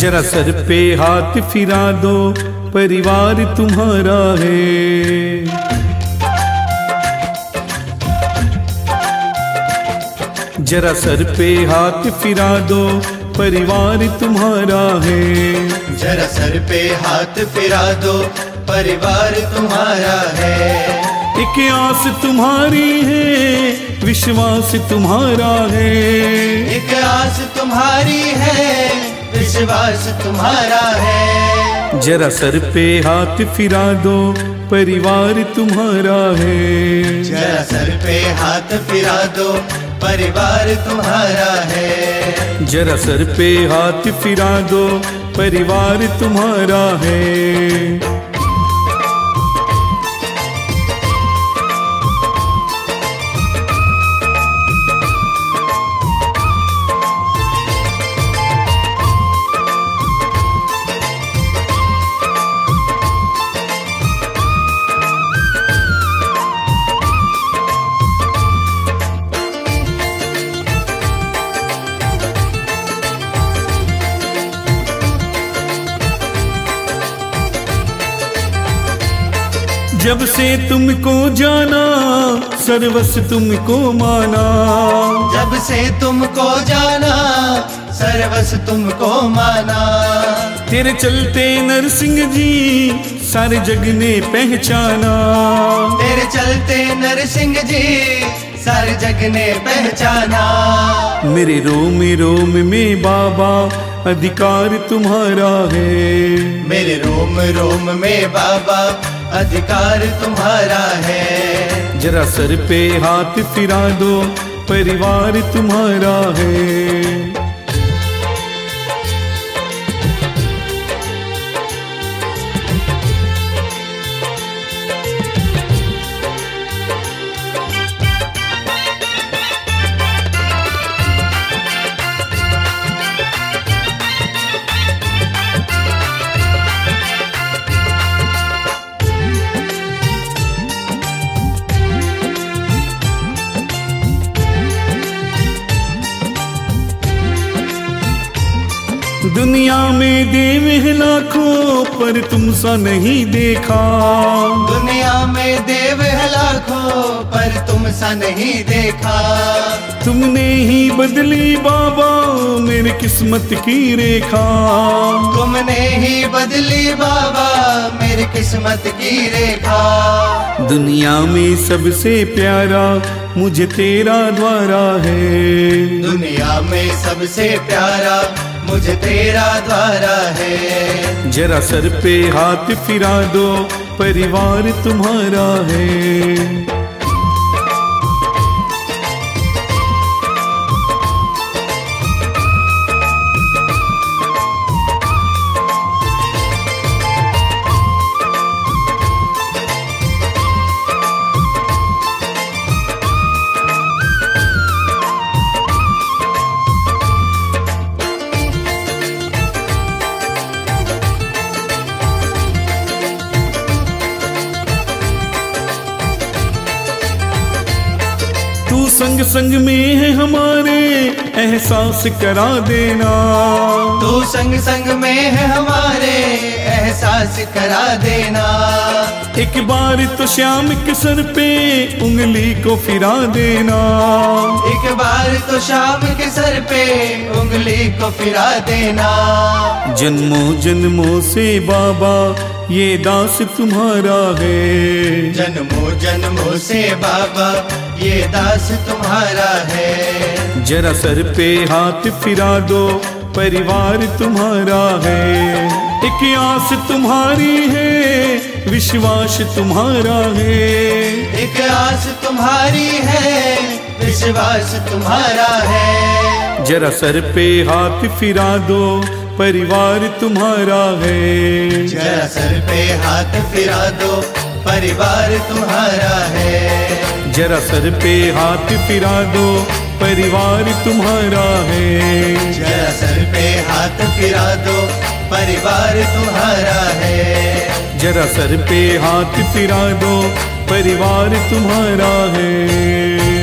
जरा सर पे हाथ फिरा दो परिवार तुम्हारा है। जरा सर पे हाथ फिरा दो परिवार तुम्हारा है। जरा सर पे हाथ फिरा दो परिवार तुम्हारा है। एक आस तुम्हारी है विश्वास तुम्हारा है। एक आस तुम्हारी है विश्वास तुम्हारा है। जरा सर पे हाथ फिरा दो परिवार तुम्हारा है। जरा सर पे हाथ फिरा दो परिवार तुम्हारा है। जरा सर पे हाथ फिरा दो परिवार तुम्हारा है। जब से तुमको जाना सर्वस तुमको माना। जब से तुमको जाना सर्वस तुमको माना। तेरे चलते नरसिंह जी सारे जग ने पहचाना। तेरे चलते नरसिंह जी सारे जग ने पहचाना। मेरे रोम रोम में बाबा अधिकार तुम्हारा है। मेरे रोम रोम में बाबा अधिकार तुम्हारा है। जरा सर पे हाथ फिरा दो परिवार तुम्हारा है। दुनिया में देव है लाखों पर तुम सा नहीं देखा। दुनिया में देव है लाखों पर तुम सा नहीं देखा। तुमने ही बदली बाबा मेरी किस्मत की रेखा। तुमने ही बदली बाबा मेरी किस्मत की रेखा। दुनिया में सबसे प्यारा मुझे तेरा द्वारा है। दुनिया में सबसे प्यारा मुझे तेरा द्वारा है। जरा सर पे हाथ फिरा दो परिवार तुम्हारा है। संग संग में है हमारे एहसास करा देना। तू संग संग में है हमारे एहसास करा देना। एक बार तो श्याम के सर पे उंगली को फिरा देना। एक बार तो श्याम के सर पे उंगली को फिरा देना। जन्मों जन्मों से बाबा ये दास तुम्हारा है। जन्मों जन्मों से बाबा ये दास तुम्हारा है। जरा सर पे हाथ फिरा दो परिवार तुम्हारा है। एक आस तुम्हारी है विश्वास तुम्हारा है। एक आस तुम्हारी है विश्वास तुम्हारा है। जरा सर पे हाथ फिरा दो परिवार तुम्हारा है। जरा सर पे हाथ फिरा दो परिवार तुम्हारा है। जरा सर पे हाथ फिरा दो परिवार तुम्हारा है। जरा सर पे हाथ फिरा दो परिवार तुम्हारा है। जरा सर पे हाथ फिरा दो परिवार तुम्हारा है।